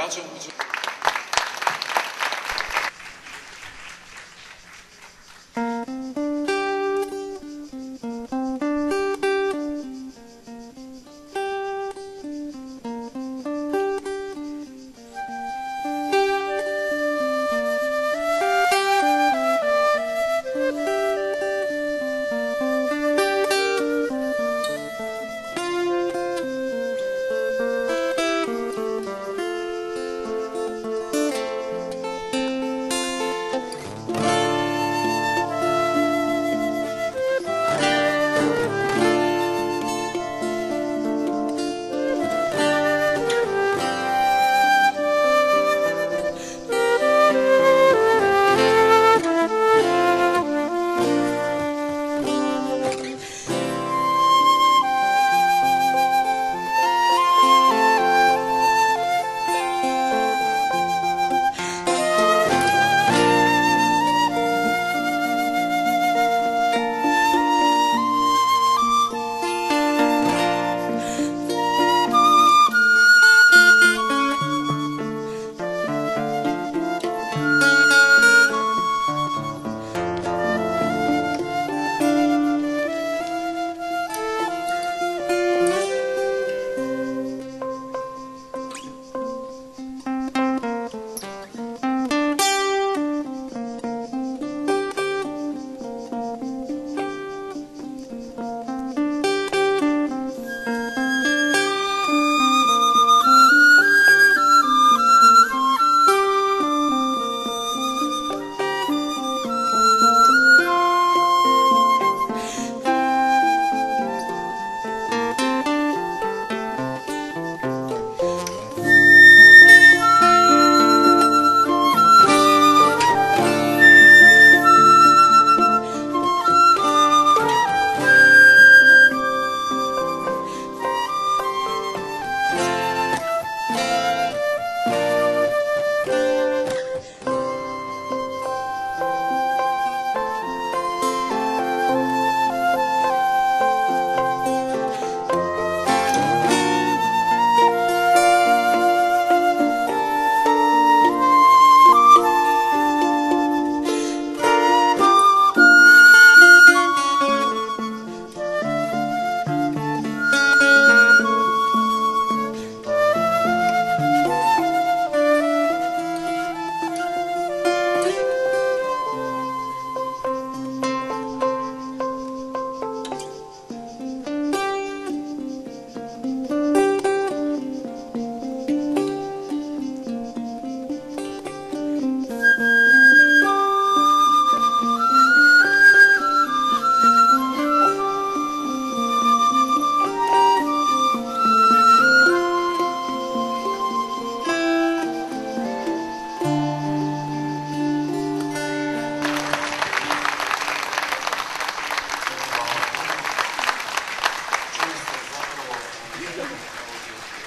garde sur vous.